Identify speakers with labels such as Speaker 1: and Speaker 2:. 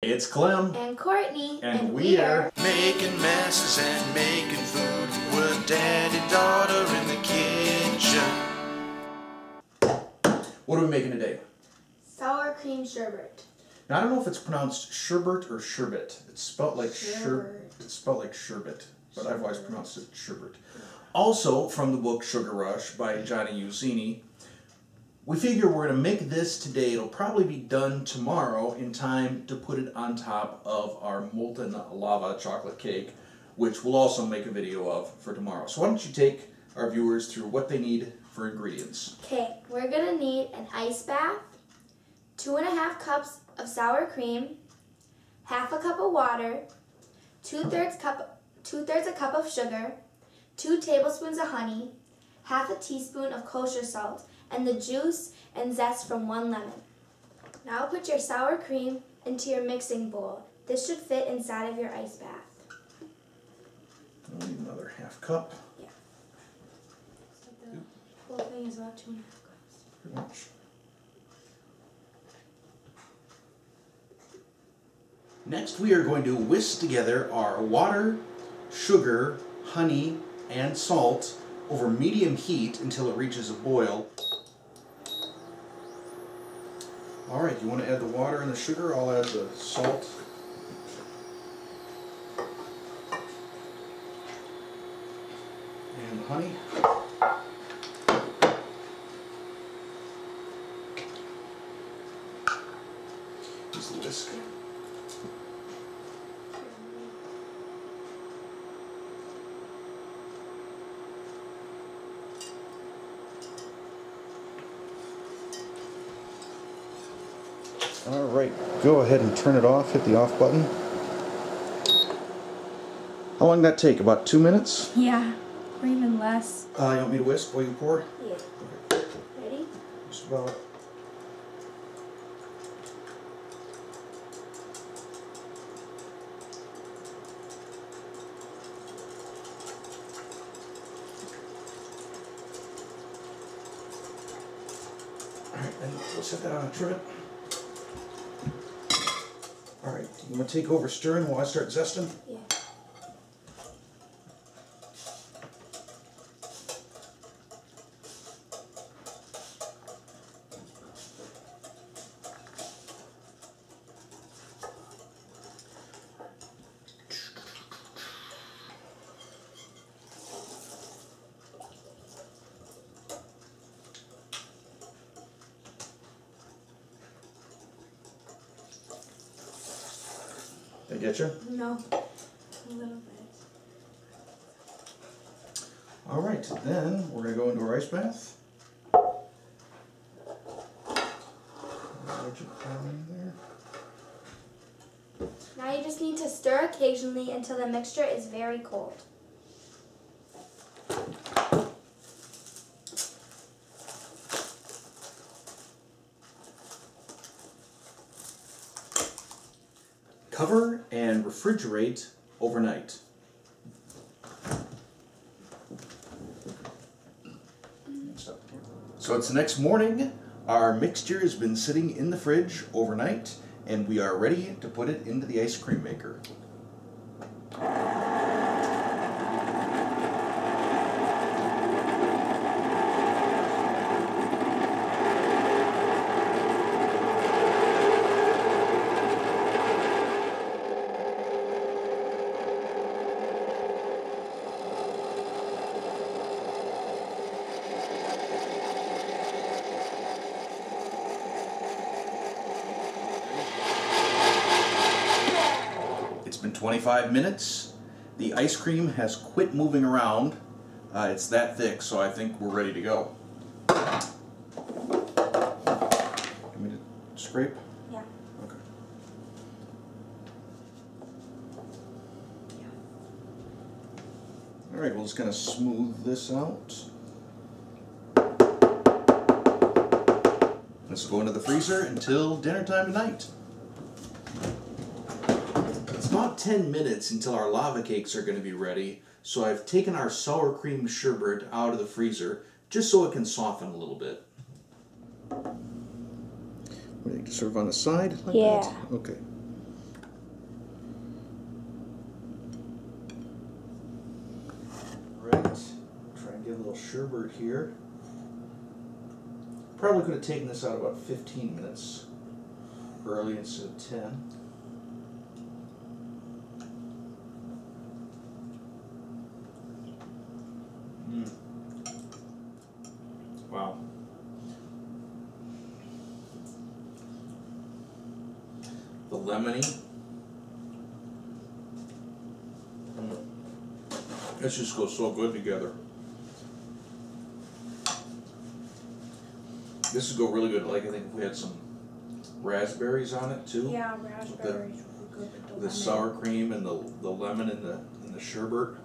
Speaker 1: It's Clem.
Speaker 2: and Courtney,
Speaker 1: And we're
Speaker 3: Making messes and making food. We're daddy daughter in the kitchen.
Speaker 1: What are we making today?
Speaker 2: sour cream sherbet.
Speaker 1: Now I don't know if it's pronounced sherbet or sherbet. It's spelled like sher.
Speaker 2: Sherbet.
Speaker 1: It's spelled like sherbet, but I've always pronounced it sherbet. Also from the book Sugar Rush by Johnny Iuzzini. We figure we're gonna make this today. It'll probably be done tomorrow in time to put it on top of our molten lava chocolate cake, which we'll also make a video of for tomorrow. So why don't you take our viewers through what they need for ingredients?
Speaker 2: Okay, we're gonna need an ice bath, two and a half cups of sour cream, half a cup of water, two thirds cup two thirds a cup of sugar, two tablespoons of honey, half a teaspoon of kosher salt, and the juice and zest from one lemon. Now put your sour cream into your mixing bowl. This should fit inside of your ice bath.
Speaker 1: I'll need another half cup,
Speaker 2: So the whole thing is about two and a half cups.
Speaker 1: pretty much. Next, we are going to whisk together our water, sugar, honey, and salt over medium heat until it reaches a boil. All right, you want to add the water and the sugar? I'll add the salt. And the honey. Just whisk. All right, go ahead and turn it off. Hit the off button. How long did that take? About two minutes?
Speaker 2: Yeah, or even less.
Speaker 1: Uh, you want me to whisk while you pour?
Speaker 2: Yeah. Ready?
Speaker 1: Just about. Alright, and we'll set that on a trivet. Alright, you want to take over stirring while I start zesting?
Speaker 2: Yeah.
Speaker 1: Did I get you?
Speaker 2: No. A little bit.
Speaker 1: Alright, then we're going to go into our ice bath. Put your pan in there.
Speaker 2: Now you just need to stir occasionally until the mixture is very cold.
Speaker 1: Cover and refrigerate overnight. So it's the next morning. Our mixture has been sitting in the fridge overnight, and we are ready to put it into the ice cream maker. 25 minutes. The ice cream has quit moving around. Uh, it's that thick, so I think we're ready to go. Want me to scrape?
Speaker 2: Yeah.
Speaker 1: Okay. All right, we'll just kind of smooth this out. Let's go into the freezer until dinner time tonight. 10 minutes until our lava cakes are going to be ready, so I've taken our sour cream sherbet out of the freezer just so it can soften a little bit. Ready to serve on the side like
Speaker 2: yeah.
Speaker 1: That? Okay. All right. Try and get a little sherbet here. Probably could have taken this out about 15 minutes early instead of 10. The lemony. This just goes so good together. This would go really good, like I think if we had some raspberries on it too.
Speaker 4: Yeah, raspberries would be good with the
Speaker 1: The sour cream and the, the lemon and the, and the sherbet.